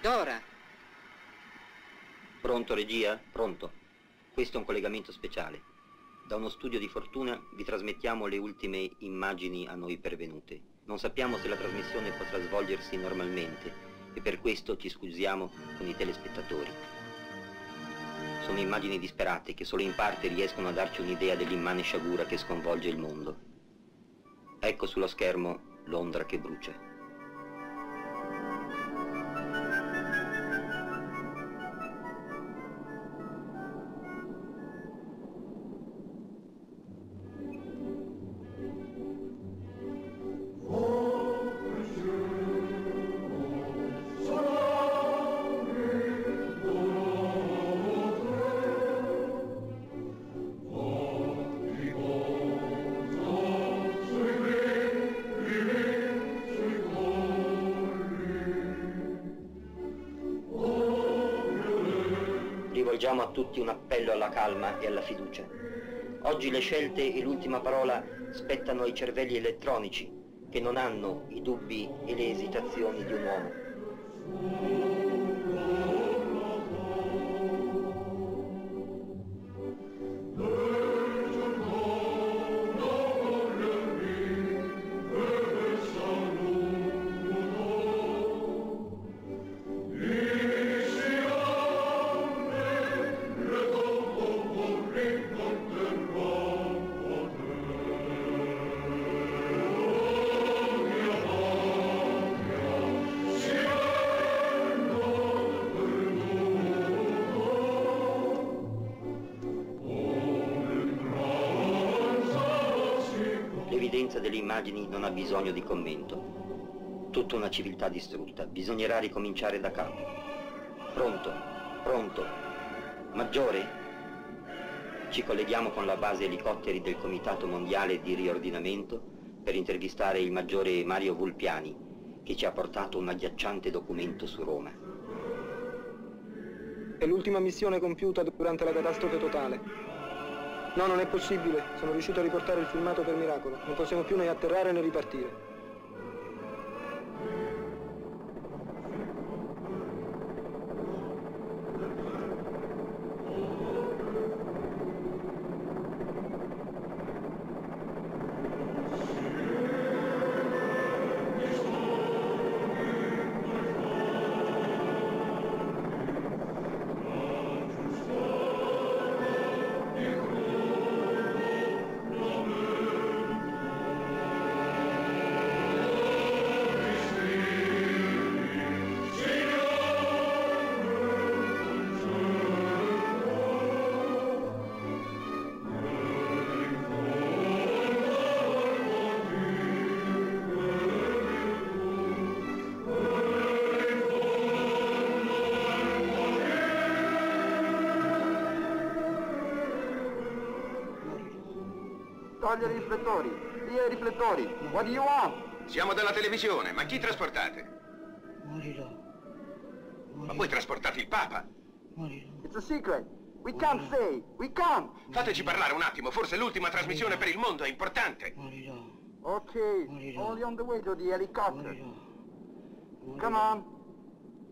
Dora! Pronto, regia? Pronto. Questo è un collegamento speciale. Da uno studio di fortuna vi trasmettiamo le ultime immagini a noi pervenute. Non sappiamo se la trasmissione potrà svolgersi normalmente e per questo ci scusiamo con i telespettatori. Sono immagini disperate che solo in parte riescono a darci un'idea dell'immane sciagura che sconvolge il mondo. Ecco sullo schermo Londra che brucia. Rivolgiamo a tutti un appello alla calma e alla fiducia. Oggi le scelte e l'ultima parola spettano ai cervelli elettronici che non hanno i dubbi e le esitazioni di un uomo. L'evidenza delle immagini non ha bisogno di commento. Tutta una civiltà distrutta. Bisognerà ricominciare da capo. Pronto? Pronto? Maggiore? Ci colleghiamo con la base elicotteri del Comitato Mondiale di Riordinamento per intervistare il maggiore Mario Vulpiani, che ci ha portato un agghiacciante documento su Roma. È l'ultima missione compiuta durante la catastrofe totale. No, non è possibile. Sono riuscito a riportare il filmato per miracolo. Non possiamo più né atterrare né ripartire. Togliere i riflettori! Via i riflettori! What do you want? Siamo dalla televisione, ma chi trasportate? Morirò. Ma voi trasportate il Papa? Morirò. It's a secret! We can't say! We can't! Fateci parlare un attimo, forse l'ultima trasmissione per il mondo è importante. Morirò. Okay, Morirò. only on the way to the helicopter. Morirò. Come on!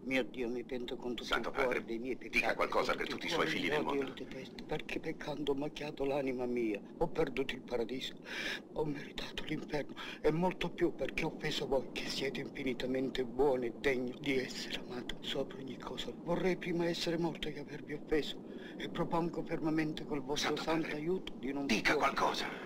Mio Dio, mi pento con tutto Santo il cuore Padre, dei miei peccati. dica qualcosa per tutti i suoi figli nel mondo. Detesto, perché peccando ho macchiato l'anima mia. Ho perduto il paradiso. Ho meritato l'inferno. E molto più perché ho offeso voi, che siete infinitamente buoni e degno di essere amato sopra ogni cosa. Vorrei prima essere morto che avervi offeso. E propongo fermamente col vostro Santo santo, Padre, aiuto di non Dica qualcosa.